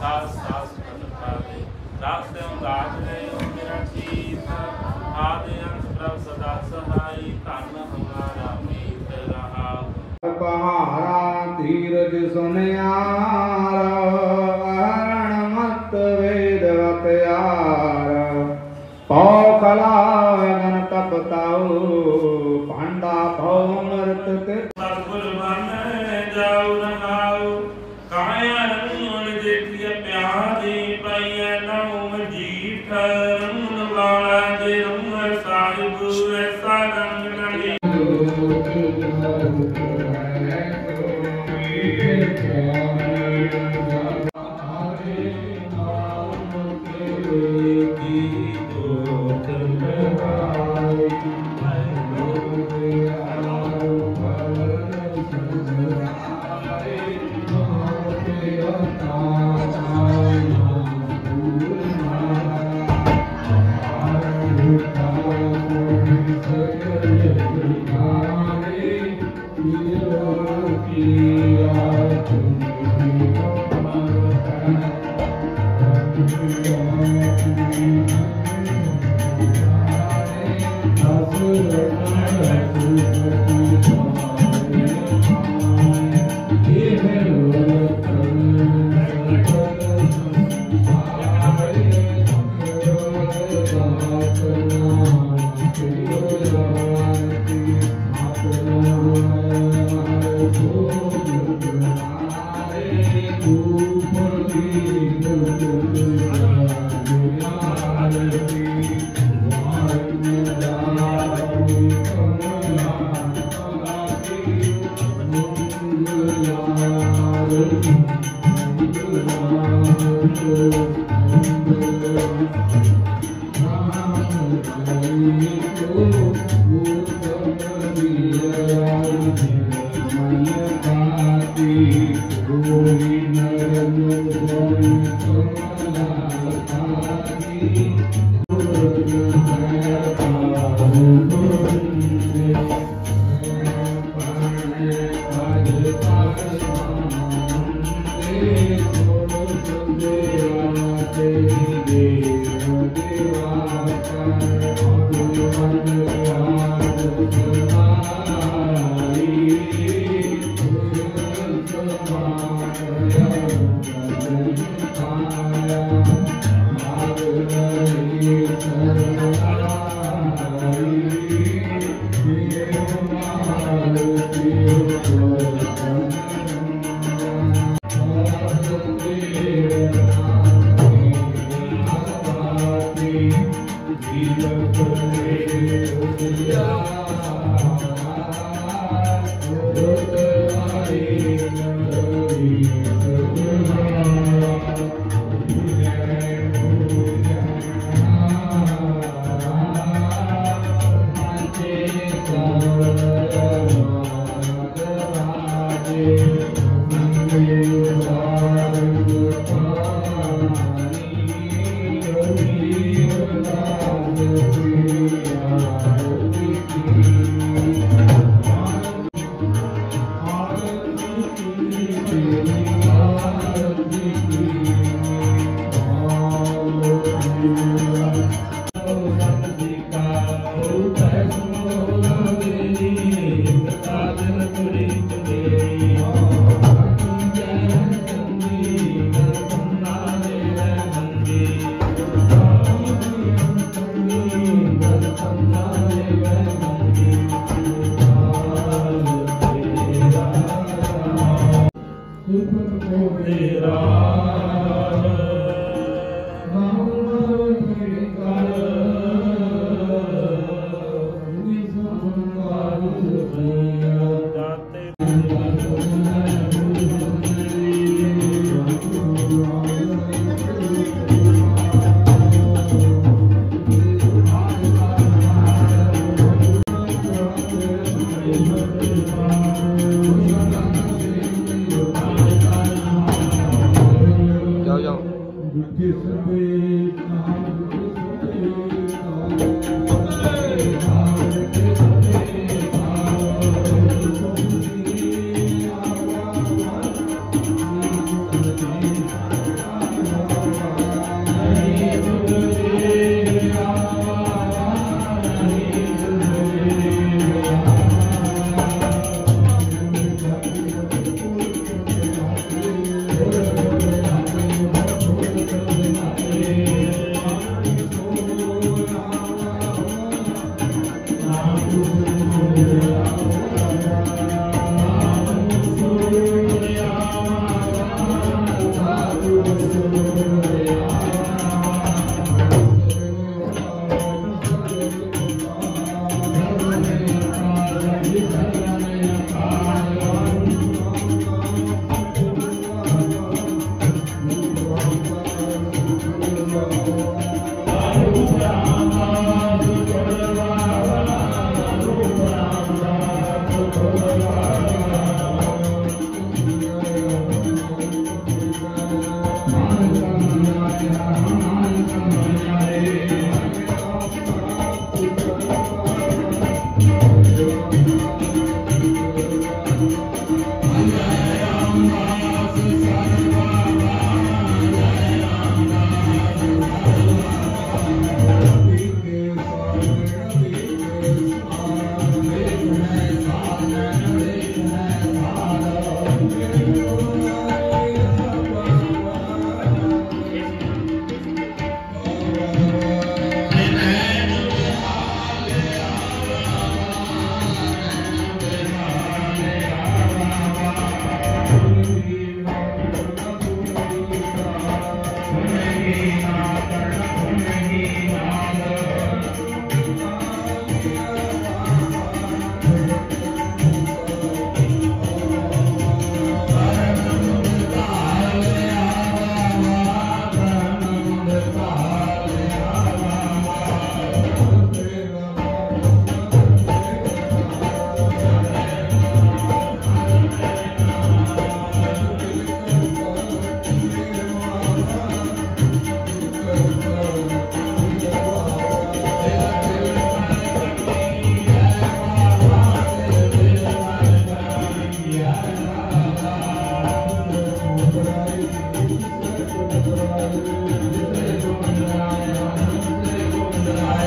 ਸਾਸ ਸਾਸ ਖਤ ਪਾਵੇ। ਰਾਸਤੇ ਉਂਗਾਜ ਲੈ ਮੇਰਾ ਚੀਤ ਆਦੇ ਅੰਤ ਪ੍ਰਭ ਸਦਾ ਸਹਾਈ, ਧਨ ਹਮਾਰਾ ਮੀਤ ਰਹਾ ਪਹਾਰਾ ਧੀਰਜ ਸੁਨਿਆਰ ਅਰਣ ਮਤ ਵੇਦ ਵਤਿਆਰ ਪਉ ਕਲਾ ਗਨ ਤਪਤਾਉ Sadam Nadi. Thank you.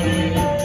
ਸ੍ਰੀ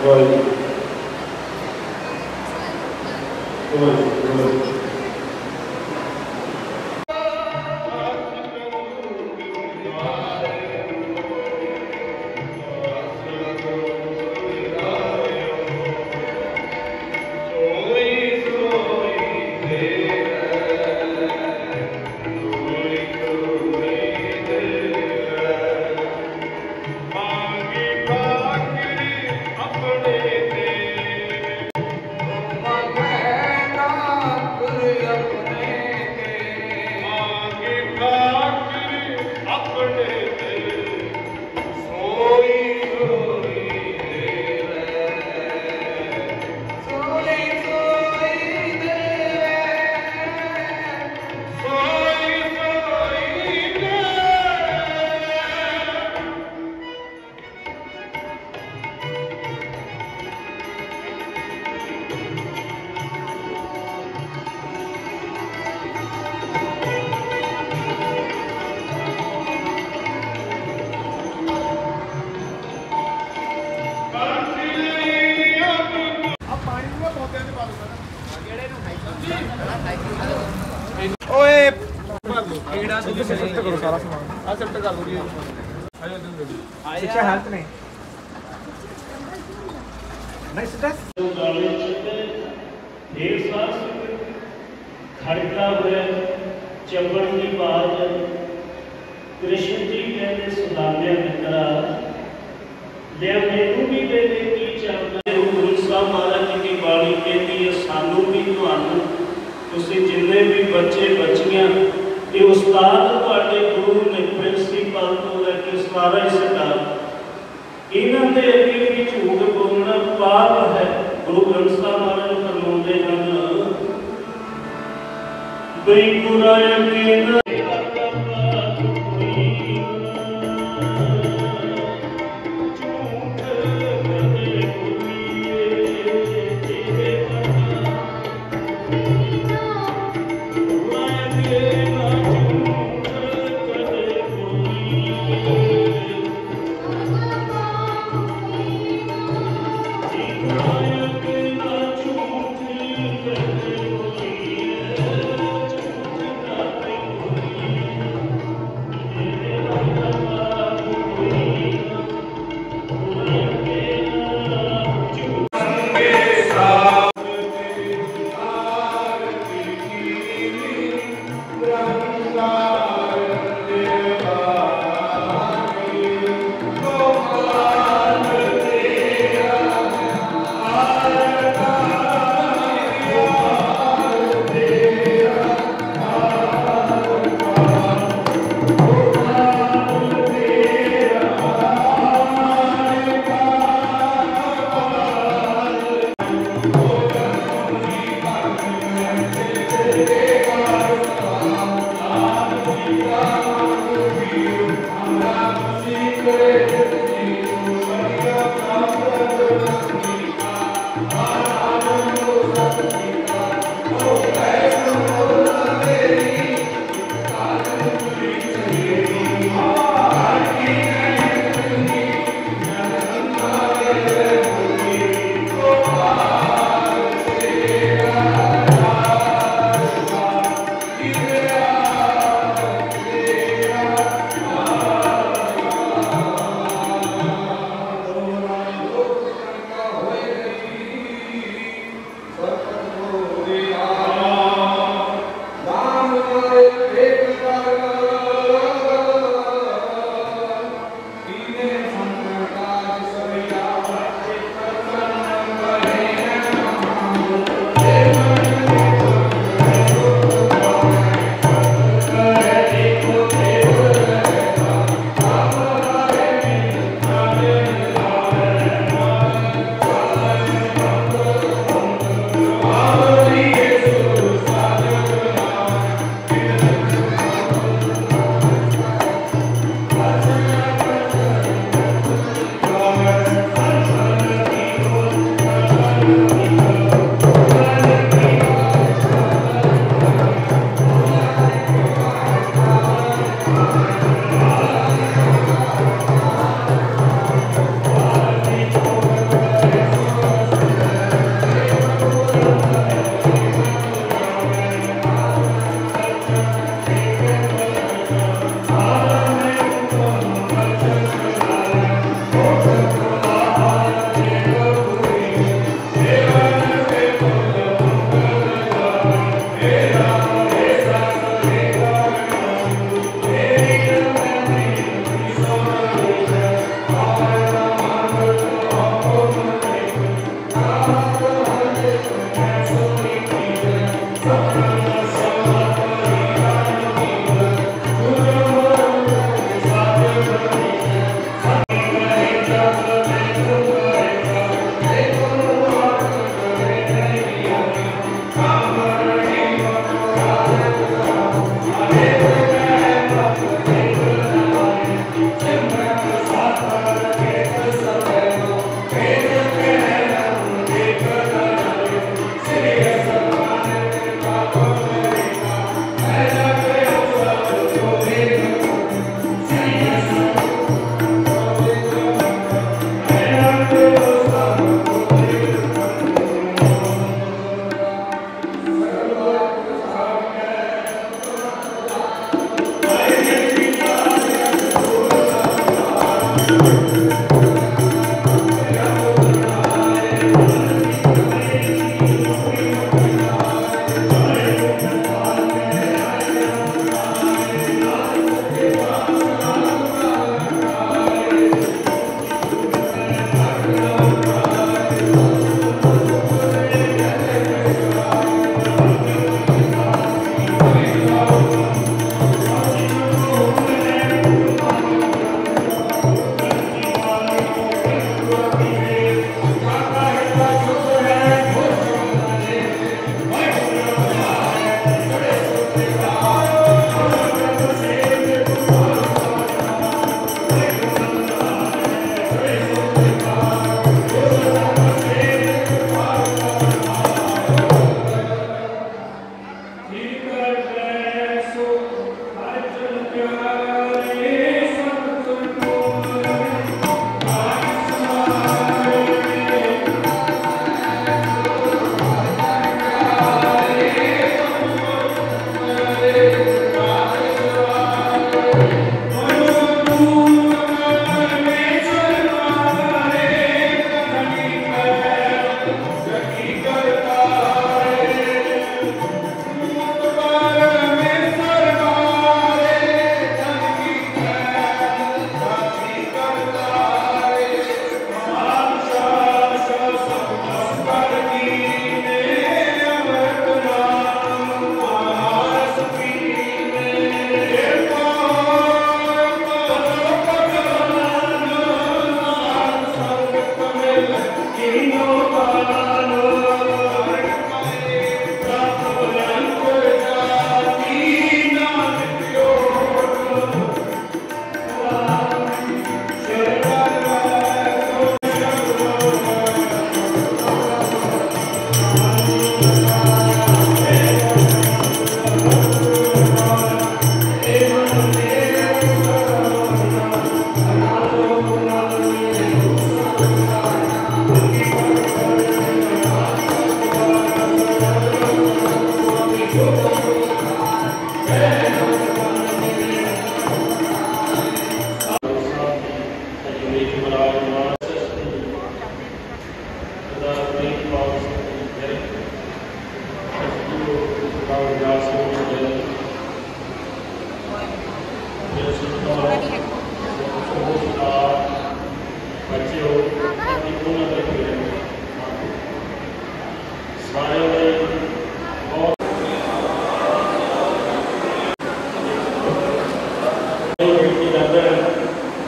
Good. Good, on. ਸਾਰਾ ਸਮਾਨ। ਆ ਸਿਫਟ ਕਰ ਲਓ ਜੀ ਆਜੋ ਇਧਰ ਦੇਖੋ ਸਿੱਖਿਆ ਹੈਲਥ ਨੇ। ਗਾਲੇ ਚ ਢੇਰ ਸਾਰ ਖੜਕਾ ਹੋਇਆ ਚੰਬੜ ਦੀ ਬਾਜ ਕ੍ਰਿਸ਼ਨ ਜੀ ਕਹਿੰਦੇ ਸੁਦਾਮਿਆ ਮਿੱਤਰਾ ਲੈ ਮੈਨੂੰ ਵੀ ਦੇ ਦੇ ਕੀ ਚਾਹੁੰਦਾ ਹੈ ਗੁਰੂ ਸਾਹਿਬ ਮਹਾਰਾਜ ਜੀ ਦੀ ਬਾਣੀ ਕਹਿੰਦੀ ਹੈ ਸਾਨੂੰ ਵੀ ਤੁਹਾਨੂੰ ਤੁਸੀਂ ਜਿੰਨੇ ਵੀ ਬੱਚੇ ਬੱਚੀਆਂ ਇਹ ਉਸਤਾਦ ਤੁਹਾਡੇ ਗੁਰੂ ਨੇ ਪ੍ਰਿੰਸੀਪਲ ਤੋਂ ਲੈ ਕੇ ਸਾਰਾ ਹੀ ਸਰਕਾਰ ਇਹਨਾਂ ਦੇ ਅੱਗੇ ਵੀ ਝੂਠ ਬੋਲਣਾ ਪਾਪ ਹੈ। ਗੁਰੂ ਗ੍ਰੰਥ ਸਾਹਿਬ ਮਹਾਰਾਜ ਫਰਮਾਉਂਦੇ ਹਨ, ਬਈ ਕੁਰਾਇ ਕੇ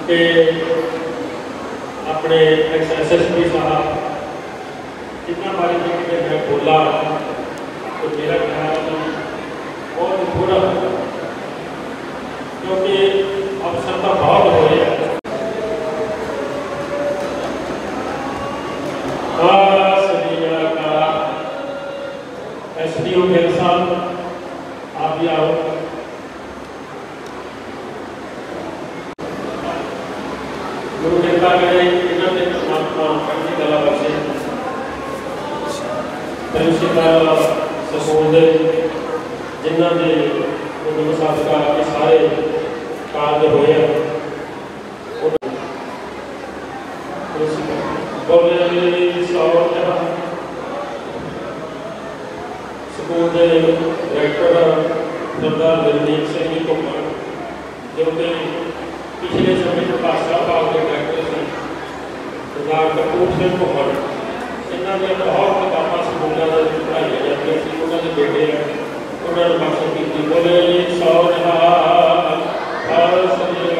ਤੇ ਆਪਣੇ ਐਸਐਸਪੀ ਸਾਹਿਬ ਜਿੰਨਾ ਬਾਰੇ ਕਿ ਮੈਂ ਬੋਲਾ ਤੇ ਮੇਰਾ ਖਿਆਲ ਬਹੁਤ ਥੋੜਾ ਕਿਉਂਕਿ ਅਫਸਰ ਤਾਂ ਬਹੁਤ ਹੋਏ ਪ੍ਰਿੰਸੀਪਲ ਸਕੂਲ ਦੇ ਜਿਨ੍ਹਾਂ ਦੇ ਉਦਮ ਸਾਧਕਾ ਕੇ ਸਾਰੇ ਕਾਰਜ ਹੋਏ ਆ। ਬੋਲੇ ਸੌਰ ਸਕੂਲ ਦੇ ਡਾਇਰੈਕਟਰ ਸਰਦਾਰ ਦਰਦੀਪ ਸਿੰਘ ਜੀ ਘੁੰਮਣ ਜੋ ਕਿ ਪਿਛਲੇ ਸਮੇਂ ਤੋਂ ਭਾਸ਼ਾ ਭਾਗ ਦੇ ਡਾਇਰੈਕਟਰ ਸੀ ਸਰਦਾਰ ਕਪੂਰ ਸਿੰਘ ਘੁੰਮਣ ਇਹਨਾਂ ਦੀਆਂ ਬਹੁਤ ਕਿਤਾਬਾਂ ਸਕੂਲਾਂ ਦੇ ਵਿੱਚ ਪੜ੍ਹਾਈਆਂ ਜਾਂਦੀਆਂ ਸੀ ਉਹਨਾਂ ਦੇ ਬੇਟੇ ਆ, ਉਹਨਾਂ ਨੂੰ ਬਖਸ਼ ਕੀਤੀ, ਬੋਲੇ ਸੌ ਜਹਾ ਹਰ ਸ੍ਰੀ